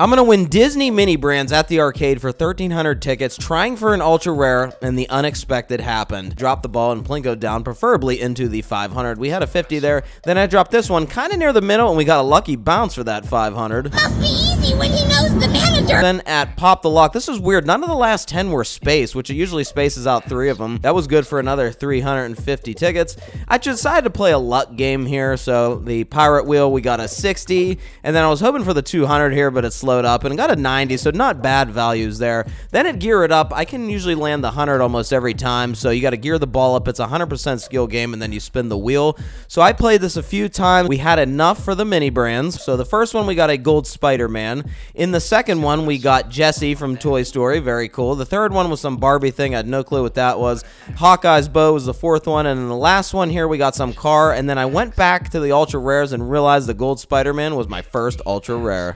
I'm going to win Disney mini brands at the arcade for 1,300 tickets, trying for an ultra rare, and the unexpected happened. Drop the ball and Plinko down, preferably into the 500. We had a 50 there. Then I dropped this one kind of near the middle, and we got a lucky bounce for that 500. Must when he knows the manager. Then at Pop the Lock, this was weird. None of the last 10 were space, which it usually spaces out three of them. That was good for another 350 tickets. I decided to play a luck game here, so the Pirate Wheel, we got a 60, and then I was hoping for the 200 here, but it slowed up, and got a 90, so not bad values there. Then at Gear It Up, I can usually land the 100 almost every time, so you got to gear the ball up. It's a 100% skill game, and then you spin the wheel. So I played this a few times. We had enough for the mini brands. So the first one, we got a gold Spider-Man. In the second one, we got Jessie from Toy Story. Very cool. The third one was some Barbie thing. I had no clue what that was. Hawkeye's bow was the fourth one. And then the last one here, we got some car. And then I went back to the ultra rares and realized the gold Spider-Man was my first ultra rare.